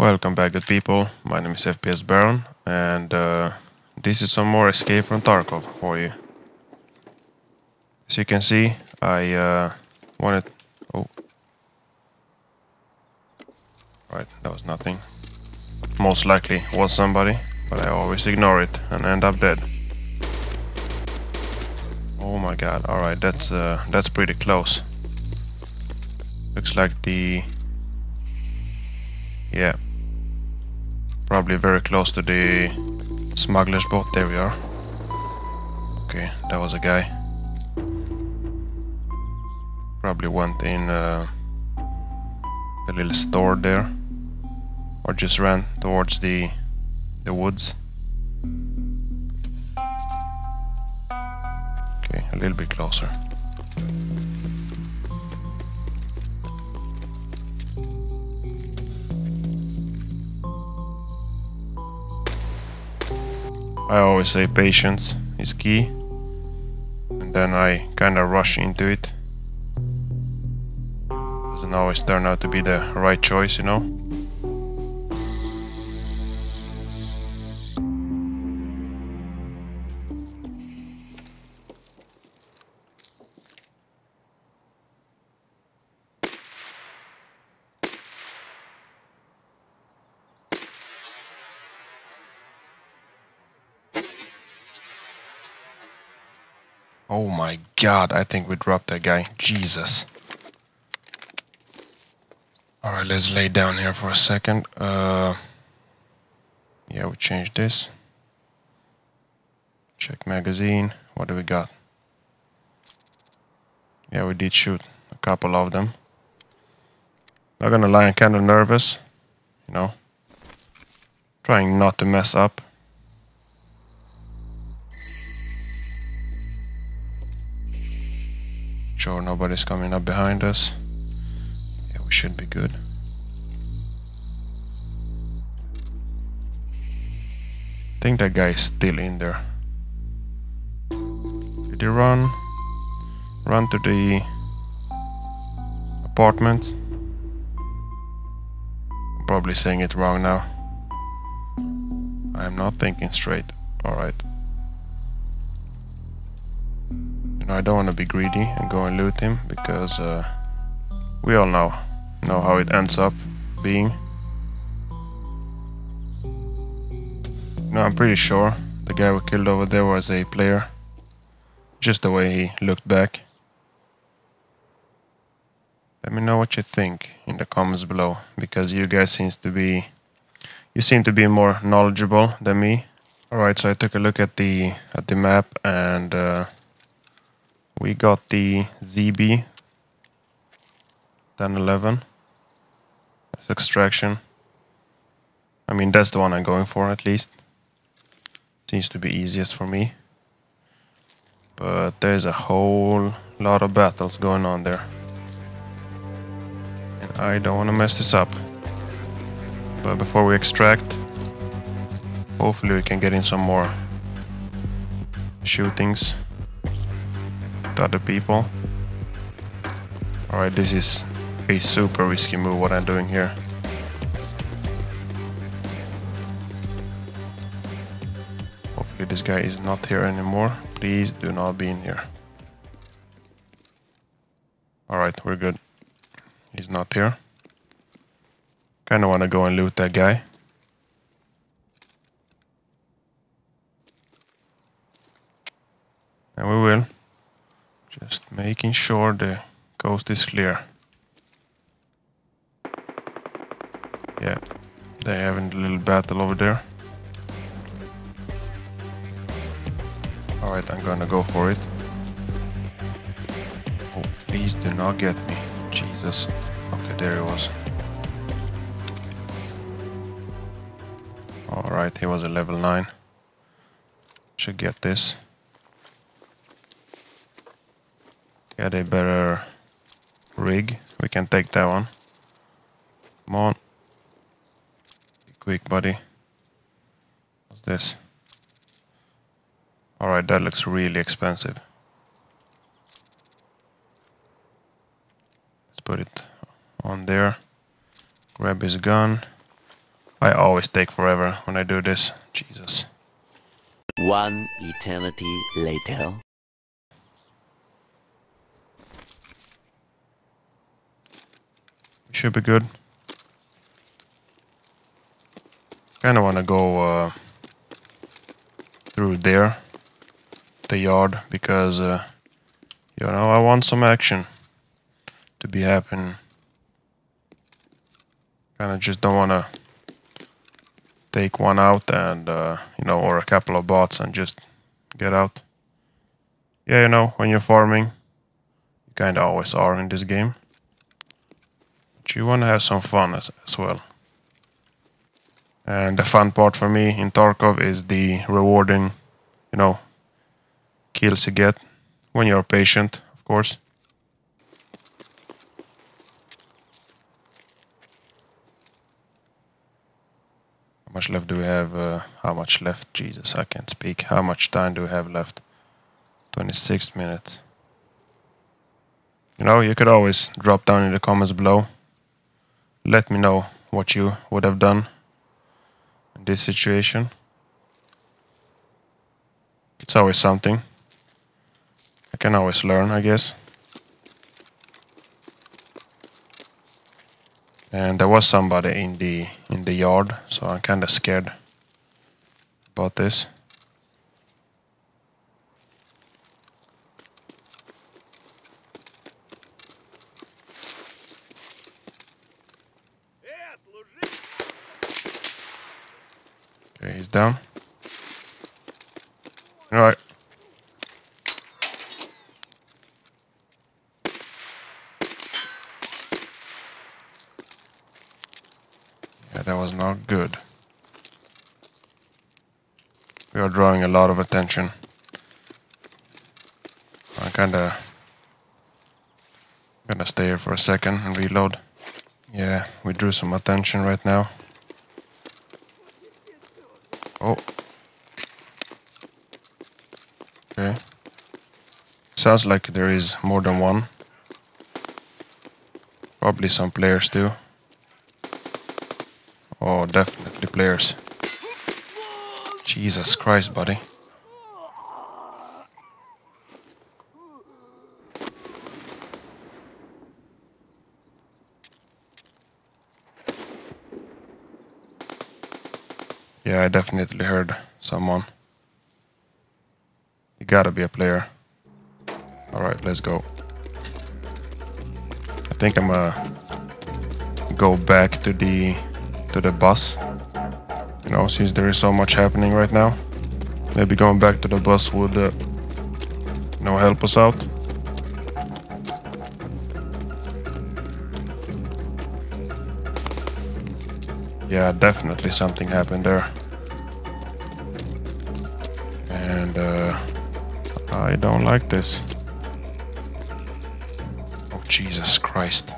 Welcome back good people, my name is FPS Baron and uh, this is some more Escape from Tarkov for you. As you can see, I uh, wanted... Oh. Right, that was nothing. Most likely was somebody, but I always ignore it and end up dead. Oh my god, alright, that's, uh, that's pretty close. Looks like the yeah. Probably very close to the smuggler's boat. There we are. Okay, that was a guy. Probably went in uh, the little store there. Or just ran towards the the woods. Okay, a little bit closer. I always say patience is key and then I kinda rush into it. Doesn't always turn out to be the right choice, you know? Oh my god, I think we dropped that guy. Jesus. Alright, let's lay down here for a second. Uh, yeah, we changed this. Check magazine. What do we got? Yeah, we did shoot a couple of them. Not gonna lie, I'm kinda nervous. You know. Trying not to mess up. Sure, nobody's coming up behind us. Yeah, we should be good. I think that guy is still in there. Did he run? Run to the apartment? I'm probably saying it wrong now. I am not thinking straight. Alright. I don't want to be greedy and go and loot him because uh, we all know know how it ends up being. No, I'm pretty sure the guy we killed over there was a player. Just the way he looked back. Let me know what you think in the comments below because you guys seems to be you seem to be more knowledgeable than me. Alright, so I took a look at the at the map and uh, we got the ZB 1011 as extraction. I mean, that's the one I'm going for at least. Seems to be easiest for me. But there's a whole lot of battles going on there. And I don't want to mess this up. But before we extract, hopefully we can get in some more shootings other people. Alright, this is a super risky move what I'm doing here. Hopefully this guy is not here anymore. Please do not be in here. Alright, we're good. He's not here. Kinda wanna go and loot that guy. And we will. Just making sure the coast is clear. Yeah, they having a little battle over there. Alright, I'm gonna go for it. Oh, please do not get me. Jesus. Okay, there he was. Alright, he was a level 9. Should get this. Get a better rig. We can take that one. Come on. Be quick, buddy. What's this? Alright, that looks really expensive. Let's put it on there. Grab his gun. I always take forever when I do this. Jesus. One eternity later. Should be good. Kinda wanna go uh, through there, the yard, because uh, you know I want some action to be happening. Kinda just don't wanna take one out and uh, you know or a couple of bots and just get out. Yeah, you know when you're farming, you kinda always are in this game. You wanna have some fun as, as well. And the fun part for me in Tarkov is the rewarding, you know, kills you get when you're patient, of course. How much left do we have? Uh, how much left? Jesus, I can't speak. How much time do we have left? 26 minutes. You know, you could always drop down in the comments below. Let me know what you would have done in this situation. It's always something. I can always learn, I guess. And there was somebody in the in the yard, so I'm kind of scared about this. Down. Alright. Yeah, that was not good. We are drawing a lot of attention. I'm kinda gonna stay here for a second and reload. Yeah, we drew some attention right now. Oh. Okay. Sounds like there is more than one. Probably some players too. Oh, definitely players. Jesus Christ, buddy. I definitely heard someone. You gotta be a player. Alright, let's go. I think I'm gonna go back to the to the bus. You know, since there is so much happening right now. Maybe going back to the bus would uh, you know help us out. Yeah, definitely something happened there. Don't like this. Oh Jesus Christ.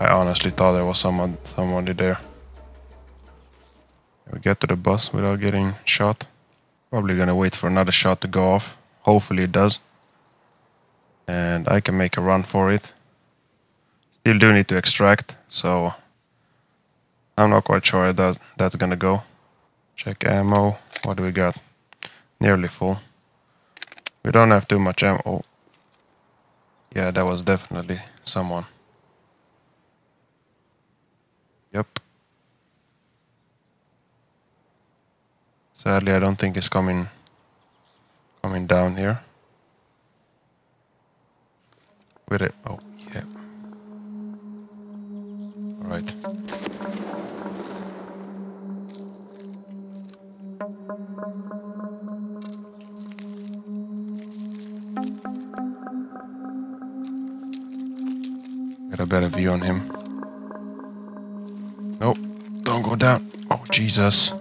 I honestly thought there was someone somebody there. We get to the bus without getting shot. Probably gonna wait for another shot to go off. Hopefully it does. And I can make a run for it. Still do need to extract, so I'm not quite sure that, that's gonna go. Check ammo. What do we got? Nearly full. We don't have too much ammo. Oh. Yeah, that was definitely someone. Yep. Sadly, I don't think it's coming coming down here. With it. Oh, yeah. All right. Get a better view on him. Nope, don't go down. Oh, Jesus.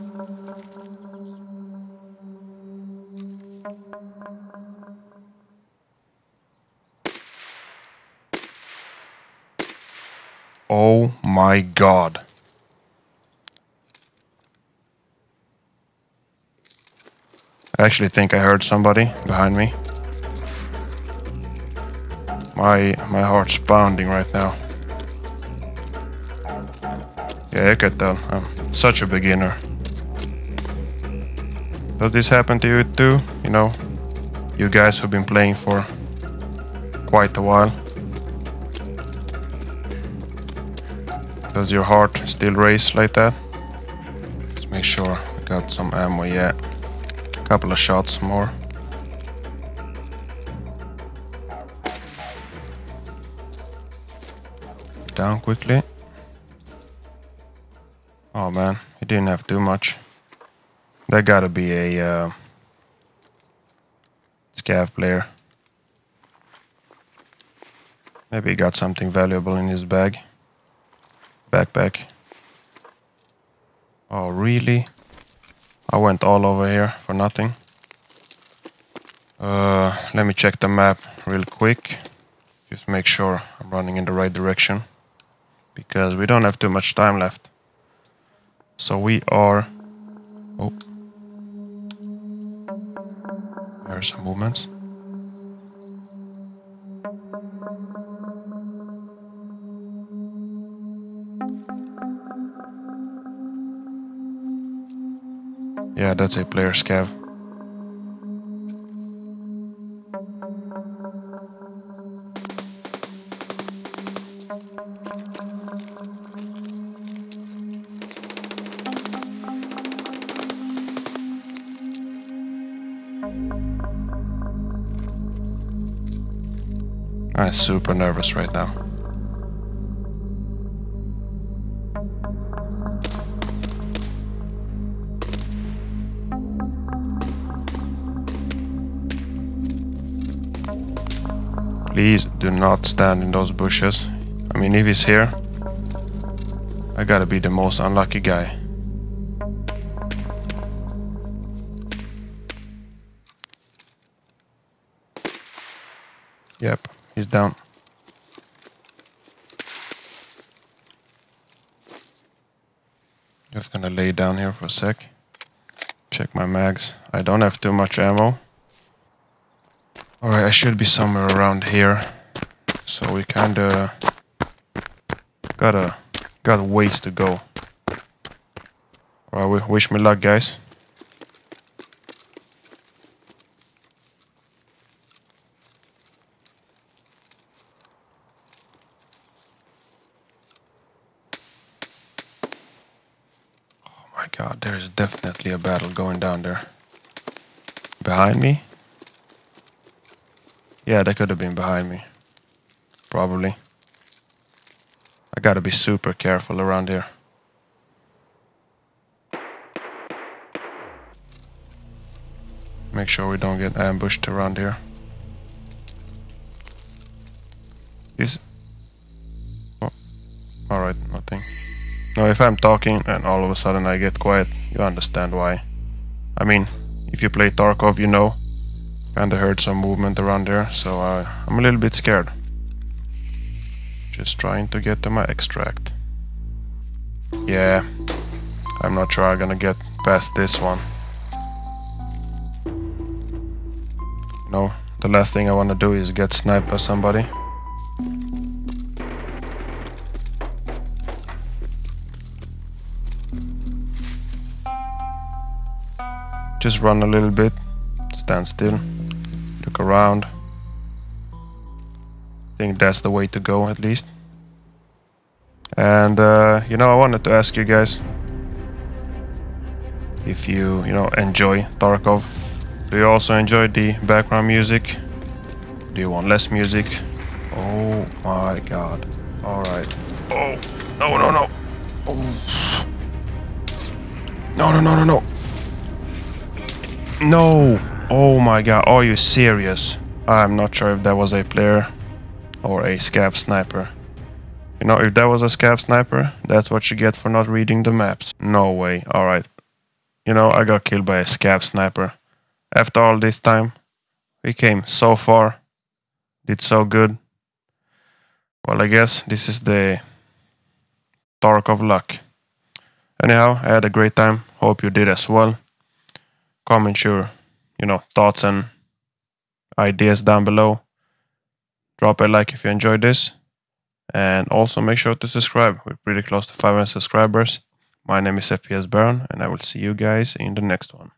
Oh my god. I actually think I heard somebody behind me. My my heart's pounding right now. Yeah, you could tell. I'm such a beginner. Does this happen to you too? You know, you guys who've been playing for quite a while. Does your heart still race like that? Let's make sure I got some ammo, yeah. Couple of shots more. Down quickly. Oh man, he didn't have too much. That gotta be a uh, scav player. Maybe he got something valuable in his bag. Backpack. Oh really? I went all over here for nothing. Uh, let me check the map real quick. Just make sure I'm running in the right direction. Because we don't have too much time left. So we are... Oh. There are some movements. Yeah, that's a player scav. Super nervous right now. Please do not stand in those bushes. I mean, if he's here, I gotta be the most unlucky guy. He's down. Just gonna lay down here for a sec. Check my mags. I don't have too much ammo. Alright, I should be somewhere around here. So we kinda got a got a ways to go. Alright, wish me luck guys. My god, there is definitely a battle going down there. Behind me? Yeah, that could have been behind me. Probably. I gotta be super careful around here. Make sure we don't get ambushed around here. Is... Oh. Alright, nothing. No, if I'm talking and all of a sudden I get quiet, you understand why. I mean, if you play Tarkov, you know. Kinda heard some movement around there, so uh, I'm a little bit scared. Just trying to get to my extract. Yeah, I'm not sure I'm gonna get past this one. No, the last thing I wanna do is get sniped by somebody. Just run a little bit, stand still, look around. I think that's the way to go at least. And uh, you know, I wanted to ask you guys if you you know enjoy Tarkov. Do you also enjoy the background music? Do you want less music? Oh my god! All right. Oh no no no! Oh. No no no no no! No! Oh my god, are you serious? I'm not sure if that was a player or a scav sniper. You know, if that was a scav sniper, that's what you get for not reading the maps. No way, alright. You know, I got killed by a scav sniper. After all this time, we came so far, did so good. Well, I guess this is the Tarkov luck. Anyhow, I had a great time. Hope you did as well comment your you know thoughts and ideas down below drop a like if you enjoyed this And also make sure to subscribe. We're pretty close to 500 subscribers. My name is FPS Baron, and I will see you guys in the next one.